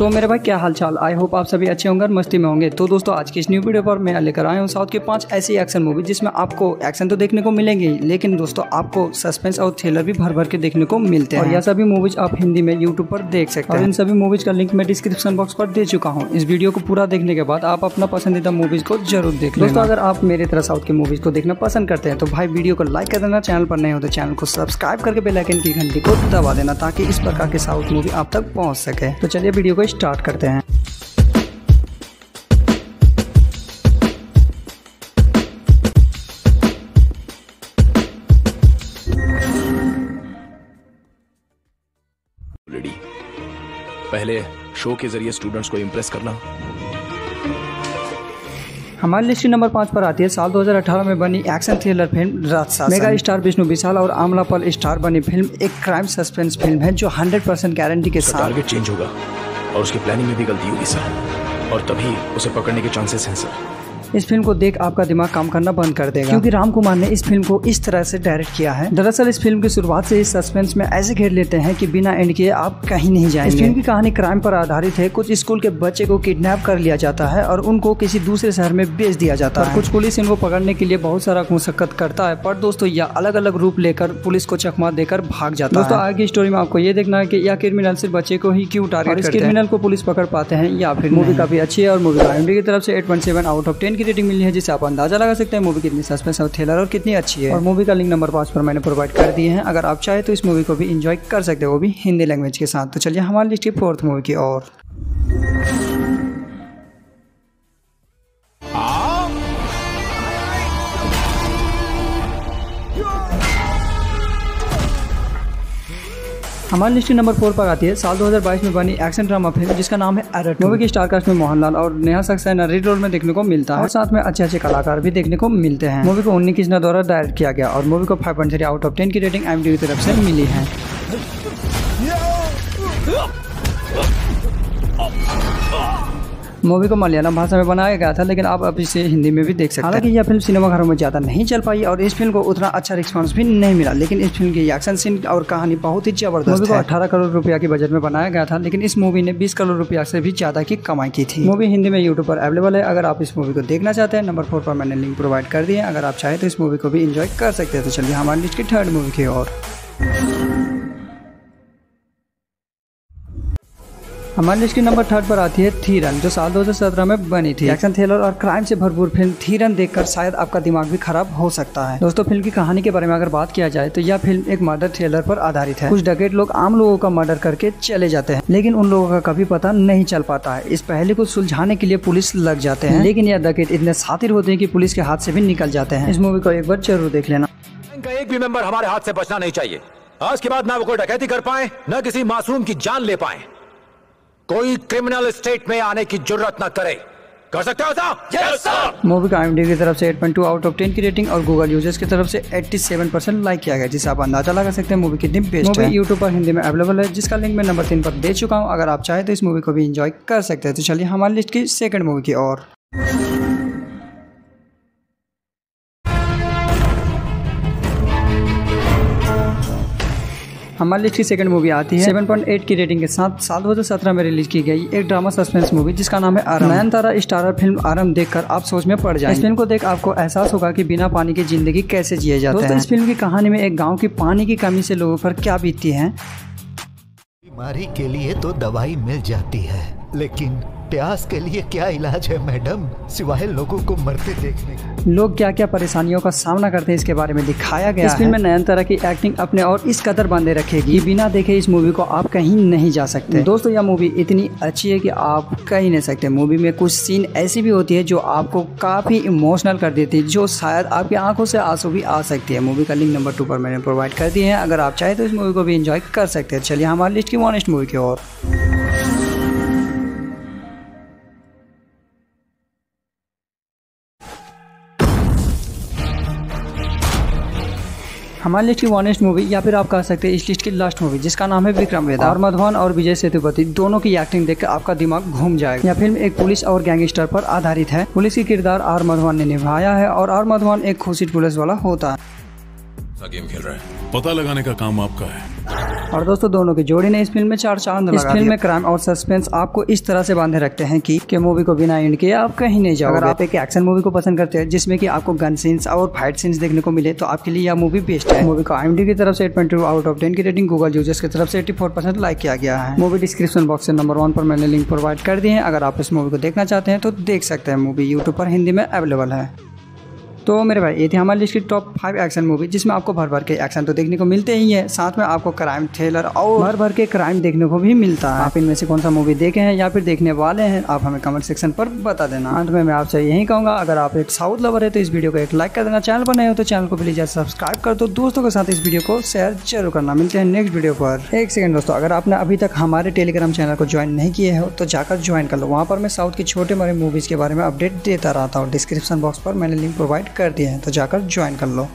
तो मेरे भाई क्या हाल चाल आई होप आप सभी अच्छे होंगे और मस्ती में होंगे। तो दोस्तों आज की इस न्यू वीडियो पर मैं लेकर आया हूँ साउथ के पाँच ऐसी एक्शन मूवी जिसमें आपको एक्शन तो देखने को मिलेंगे लेकिन दोस्तों आपको सस्पेंस और थ्रिलर भी भर भर के देखने को मिलते हैं। और यह सभी मूवीज़ आप हिंदी में यूट्यूब पर देख सकते हैं। और इन सभी मूवीज़ का लिंक मैं डिस्क्रिप्शन बॉक्स पर दे चुका हूँ। इस वीडियो को पूरा देखने के बाद आप अपना पसंदीदा मूवीज़ को ज़रूर देख दोस्तों अगर आप मेरी तरह साउथ की मूवीज़ को देखना पसंद करते हैं तो भाई वीडियो को लाइक कर देना। चैनल पर नहीं हो तो चैनल को सब्सक्राइब करके बेलाइकन की घंटी को दबा देना ताकि इस प्रकार के साउथ मूवी आप तक पहुँच सके। तो चलिए वीडियो को स्टार्ट करते हैं। पहले शो के ज़रिए स्टूडेंट्स को इम्प्रेस करना। हमारी लिस्ट नंबर पाँच पर आती है। साल 2018 में बनी एक्शन थ्रिलर फ़िल्म राजशासन मेगा स्टार विष्णु विशाल और आमला पल स्टार बनी फ़िल्म एक क्राइम सस्पेंस फ़िल्म है जो 100 परसेंट गारंटी के साथ टारगेट चेंज होगा। और उसकी प्लानिंग में भी गलती होगी सर और तभी उसे पकड़ने के चांसेस हैं सर इस फ़िल्म को देख आपका दिमाग काम करना बंद कर देगा। क्योंकि राम कुमार ने इस फ़िल्म को इस तरह से डायरेक्ट किया है। दरअसल इस फ़िल्म की शुरुआत से इस सस्पेंस में ऐसे घेर लेते हैं कि बिना एंड किए आप कहीं नहीं जाएँगे। इस फ़िल्म की कहानी क्राइम पर आधारित है। कुछ स्कूल के बच्चे को किडनैप कर लिया जाता है और उनको किसी दूसरे शहर में बेच दिया जाता है। कुछ पुलिस इनको पकड़ने के लिए बहुत सारा मुशक्कत करता है। पर दोस्तों यह अलग अलग रूप लेकर पुलिस को चकमा देकर भाग जाता है। दोस्तों आगे की स्टोरी में आपको ये देखना है कि यह क्रिमिनल सिर्फ़ बच्चे को ही क्यों टारगेट करते हैं? क्रिमिनल को पुलिस पकड़ पाते हैं या फिर मूवी काफ़ी अच्छी है और मूवी का की तरफ़ से 8.7 आउट ऑफ़ 10 की रेटिंग मिली है जिससे आप अंदाज़ा लगा सकते हैं। मूवी कितनी सस्पेंस और थ्रिलर और कितनी अच्छी है। और मूवी का लिंक नंबर पाँच पर मैंने प्रोवाइड कर दिए हैं। अगर आप चाहे तो इस मूवी को भी इंजॉय कर सकते हो, वो भी हिंदी लैंग्वेज के साथ। तो चलिए हमारी लिस्ट फोर्थ मूवी की और हमारी लिस्ट नंबर फोर पर आती है। साल 2022 में बनी एक्शन ड्रामा फ़िल्म जिसका नाम है एरट मूवी की स्टारकास्ट में मोहनलाल और नेहा सक्सेना रीड रोल में देखने को मिलता है। और साथ में अच्छे अच्छे कलाकार भी देखने को मिलते हैं। मूवी को उन्नी किसना द्वारा डायरेक्ट किया गया और मूवी को five point three out of ten की रेटिंग एम की तरफ़ से मिली है। मूवी को मलयालम भाषा में बनाया गया था लेकिन आप अब इसे हिंदी में भी देख सकते हैं। हालाँकि यह फ़िल्म सिनेमाघरों में ज़्यादा नहीं चल पाई और इस फ़िल्म को उतना अच्छा रिस्पॉन्स भी नहीं मिला लेकिन इस फ़िल्म की एक्शन सीन और कहानी बहुत ही ज़बरदस्त मूवी को अठारह करोड़ रुपया की बजट में बनाया गया था लेकिन इस मूवी ने बीस करोड़ रुपया से भी ज़्यादा की कमाई की थी। मूवी हिंदी में यूट्यूब पर अवेलेबल है अगर आप इस मूवी को देखना चाहते हैं नंबर फोर पर मैंने लिंक प्रोवाइड कर दिए अगर आप चाहें तो इस मूवी को भी इंजॉय कर सकते हैं। तो चलिए हमारी लिस्ट की थर्ड मूवी की ओर। हमारी लिस्ट की नंबर थर्ड पर आती है थीरन जो साल 2017 में बनी थी। एक्शन थ्रिलर और क्राइम से भरपूर फ़िल्म थीरन देखकर शायद आपका दिमाग भी खराब हो सकता है। दोस्तों फ़िल्म की कहानी के बारे में अगर बात किया जाए तो यह फ़िल्म एक मर्डर थ्रिलर पर आधारित है। कुछ डकेट लोग आम लोगों का मर्डर करके चले जाते हैं, लेकिन उन लोगों का कभी पता नहीं चल पाता है। इस पहले को सुलझाने के लिए पुलिस लग जाते हैं, लेकिन यह डकेट इतने सातिर होते हैं की पुलिस के हाथ से भी निकल जाते हैं। इस मूवी को एक बार ज़रूर देख लेना। एक भी मेंबर हमारे हाथ से बचना नहीं चाहिए। आज के बाद ना वो कोई डकैती कर पाए, न किसी मासूम की जान ले पाए। कोई क्रिमिनल स्टेट में आने की ज़रूरत ना करे। कर सकते हो yes, मूवी का की तरफ़ से 8.2 आउट ऑफ़ 10 की रेटिंग और गूगल यूज़र्स की तरफ़ से 87 परसेंट लाइक किया गया जिसे आप अंदाज़ा लगा सकते हैं मूवी कितनी बेस्ट है। यूट्यूब पर हिंदी में अवेलेबल है जिसका लिंक मैं नंबर तीन पर दे चुका हूँ। अगर आप चाहे तो इस मूवी को भी इंजॉय कर सकते हैं। तो चलिए हमारी लिस्ट की सेकंड मूवी की और हमारी लिस्ट की सेकंड मूवी आती है। 7.8 की रेटिंग के साथ साल 2017 में रिलीज़ की गई एक ड्रामा सस्पेंस मूवी जिसका नाम है आरम। नयन तारा स्टारर फ़िल्म आरम देखकर आप सोच में पड़ जाए इस फ़िल्म को देख आपको एहसास होगा की बिना पानी की ज़िंदगी कैसे जिए जाते हैं। इस फ़िल्म की कहानी में एक गाँव की पानी की कमी से लोगों पर क्या बीतती है? बीमारी के लिए तो दवाई मिल जाती है लेकिन प्यास के लिए क्या इलाज है मैडम? सिवाय लोगों को मरते देखने लोग क्या क्या परेशानियों का सामना करते हैं इसके बारे में दिखाया गया इस फ़िल्म में नयन तरह की एक्टिंग अपने और इस कदर बांधे रखेगी। बिना देखे इस मूवी को आप कहीं नहीं जा सकते। दोस्तों यह मूवी इतनी अच्छी है कि आप कहीं नहीं सकते। मूवी में कुछ सीन ऐसी भी होती है जो आपको काफ़ी इमोशनल कर देती है जो शायद आपकी आँखों से आँसू भी आ सकती है। मूवी का लिंक नंबर टू पर मैंने प्रोवाइड कर दिए हैं। अगर आप चाहे तो इस मूवी को भी इंजॉय कर सकते हैं। चलिए हमारी लिस्ट की वॉनेस्ट मूवी की ओर। हमारी लिस्ट की वॉनेस्ट मूवी या फिर आप कह सकते हैं इस लिस्ट की लास्ट मूवी जिसका नाम है विक्रम वेदा और मधुवन और विजय सेतुपति, दोनों की एक्टिंग देखकर आपका दिमाग घूम जाएगा। यह फ़िल्म एक पुलिस और गैंगस्टर पर आधारित है। पुलिस की किरदार आर मधुवन ने निभाया है और आर मधुवन एक खुशी पुलिस वाला होता है। गेम खेल रहा है? पता लगाने का काम आपका है। और दोस्तों दोनों की जोड़ी ने इस फ़िल्म में चार चाँद इस फ़िल्म में क्राइम और सस्पेंस आपको इस तरह से बांधे रखते हैं कि, कि मूवी को बिना एंड किए आप कहीं नहीं जाओ अगर आप एक एक्शन मूवी को पसंद करते हैं जिसमें कि आपको गन सीन्स और फाइट सीन्स देखने को मिले तो आपके लिए यह मूवी बेस्ट है। मूवी को आई की तरफ़ से एट आउट ऑफ़ टेन की रेटिंग गूगल यूज़र्स की तरफ़ से एटी लाइक किया गया है। मूवी डिस्क्रिप्शन बॉक्स से नंबर वन पर मैंने लिंक प्रोवाइड कर दी है। अगर आप इस मूवी को देखना चाहते हैं तो देख सकते हैं। मूवी यूट्यूब पर हिंदी में अवेलेबल है। तो मेरे भाई ये थी हमारी लिस्ट की टॉप फाइव एक्शन मूवी जिसमें आपको भर भर के एक्शन तो देखने को मिलते ही है साथ में आपको क्राइम थ्रिलर और भर भर के क्राइम देखने को भी मिलता है। आप इनमें से कौन सा मूवी देखे हैं या फिर देखने वाले हैं आप हमें कमेंट सेक्शन पर बता देना। अंत में मैं आपसे यही कहूँगा अगर आप एक साउथ लवर है तो इस वीडियो को एक लाइक कर देना। चैनल पर नए हो तो चैनल को प्लीज़ सब्सक्राइब कर दो। दोस्तों के साथ इस वीडियो को शेयर ज़रूर करना। मिलते हैं नेक्स्ट वीडियो पर। एक सेकंड दोस्तों अगर आपने अभी तक हमारे टेलीग्राम चैनल को ज्वाइन नहीं किए हो तो जाकर ज्वाइन कर लो। वहाँ पर मैं साउथ की छोटे बड़े मूवीज़ के बारे में अपडेट देता रहता हूँ। डिस्क्रिप्शन बॉक्स पर मैंने लिंक प्रोवाइड कर दिया है तो जाकर ज्वाइन कर लो।